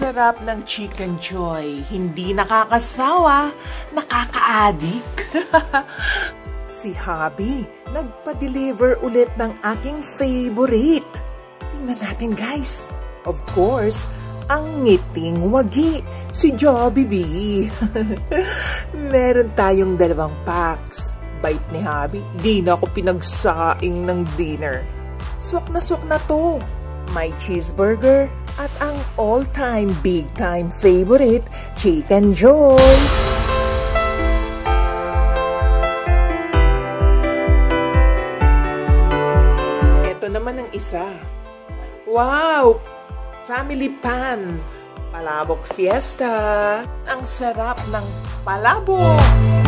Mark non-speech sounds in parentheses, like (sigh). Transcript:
sarap ng Chicken Joy. Hindi nakakasawa, nakakaadik. (laughs) si Hobby, nagpa-deliver ulit ng aking favorite. Tingnan natin guys. Of course, ang ngiting wagi, si Jollibee. (laughs) Meron tayong dalawang packs. Bite ni Hobby, di na ako pinagsaing ng dinner. Swak na swak na to. May cheeseburger at ang all-time big-time favorite, Chicken Joy. Ito naman ang isa. Wow! Family Pan. Palabok Fiesta. Ang sarap ng palabok.